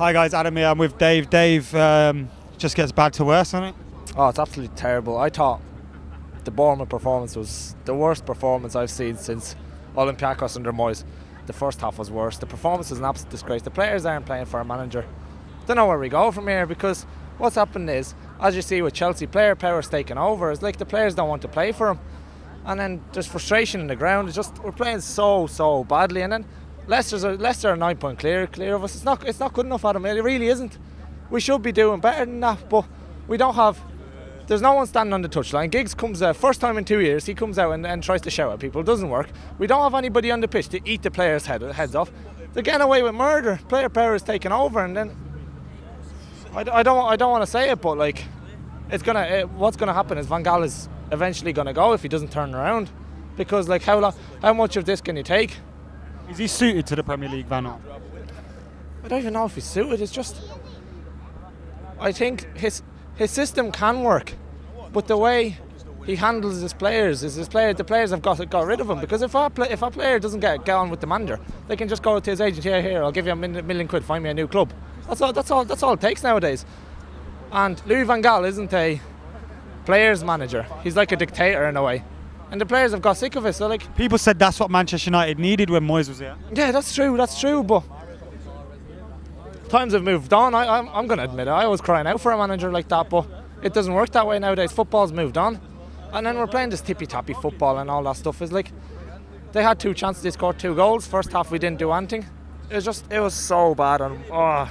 Hi guys, Adam here. I'm with Dave. Dave um, just gets bad to worse, doesn't it? Oh, it's absolutely terrible. I thought the Bournemouth performance was the worst performance I've seen since Olympiacos under Moyes. The first half was worse. The performance was an absolute disgrace. The players aren't playing for a manager. Don't know where we go from here because what's happened is, as you see with Chelsea, player power's taken over. It's like the players don't want to play for him, and then there's frustration in the ground. It's just we're playing so so badly, and then Leicester's a, Leicester are nine point clear clear of us. It's not it's not good enough, Adam. It really isn't. We should be doing better than that, but we don't have. There's no one standing on the touchline. Giggs comes out first time in two years. He comes out and, and tries to shout at people. It doesn't work. We don't have anybody on the pitch to eat the players' head, heads off. They're getting away with murder. Player power is taking over, and then I, I don't I don't want to say it, but like it's gonna it, what's gonna happen is Van Gaal is eventually gonna go if he doesn't turn around, because like how lo- how much of this can you take? Is he suited to the Premier League, Van? I don't even know if he's suited. It's just I think his his system can work, but the way he handles his players is his player. The players have got got rid of him because if our if our player doesn't get get on with the manager, they can just go to his agent. Here, here, I'll give you a million, million quid. Find me a new club. That's all. That's all. That's all it takes nowadays. And Louis Van Gaal isn't a players manager. He's like a dictator in a way. And the players have got sick of it. So like, People said that's what Manchester United needed when Moyes was here. yeah, that's true. That's true. But times have moved on. I, I'm, I'm going to admit it. I was crying out for a manager like that, but it doesn't work that way nowadays. Football's moved on, and then we're playing this tippy tappy football and all that stuff. Is like they had two chances. They scored two goals. First half we didn't do anything. It was just it was so bad. And oh,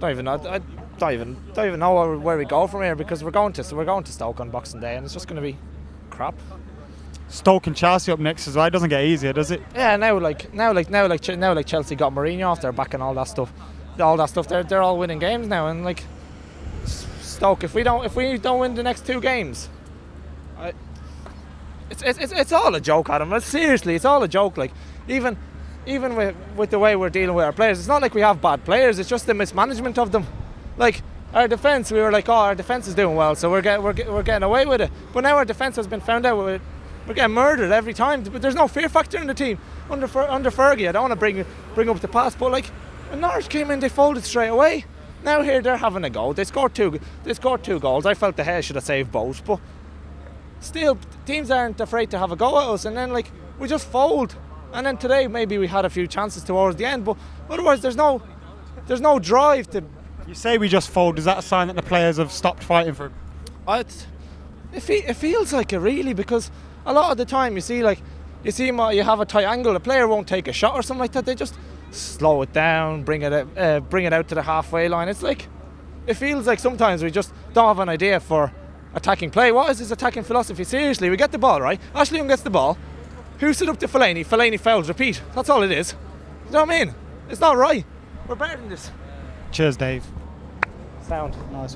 don't even know. I don't even don't even know where, where we go from here because we're going to so we're going to Stoke on Boxing Day, and it's just going to be crap. Stoke and Chelsea up next as well. It doesn't get easier, does it? Yeah, now like now like now like now like Chelsea got Mourinho off their back and all that stuff, all that stuff. They're they're all winning games now, and like Stoke, if we don't if we don't win the next two games, I, it's, it's it's all a joke, Adam. It's, seriously, it's all a joke. Like even even with with the way we're dealing with our players, it's not like we have bad players. It's just the mismanagement of them. Like our defense, we were like, oh, our defense is doing well, so we're get, we're get, we're getting away with it. But now our defense has been found out with we're getting murdered every time. But there's no fear factor in the team under under Fergie. I don't want to bring bring up the past, but like when Norwich came in, they folded straight away. Now here they're having a go. They scored two. They scored two goals. I felt De Gea should have saved both, but still, teams aren't afraid to have a go at us. And then like we just fold. And then today maybe we had a few chances towards the end, but otherwise there's no there's no drive to You say we just fold. Is that a sign that the players have stopped fighting for It, it, fe- it feels like it really because a lot of the time you see like you see you have a tight angle, a player won't take a shot or something like that. They just slow it down, bring it out, uh, bring it out to the halfway line. It's like it feels like sometimes we just don't have an idea for attacking play. What is his attacking philosophy? Seriously, we get the ball right. Ashley Young gets the ball. Who stood up to Fellaini? Fellaini fouls. Repeat. That's all it is. You know what I mean? It's not right. We're better than this. Cheers, Dave. Sound. Nice one.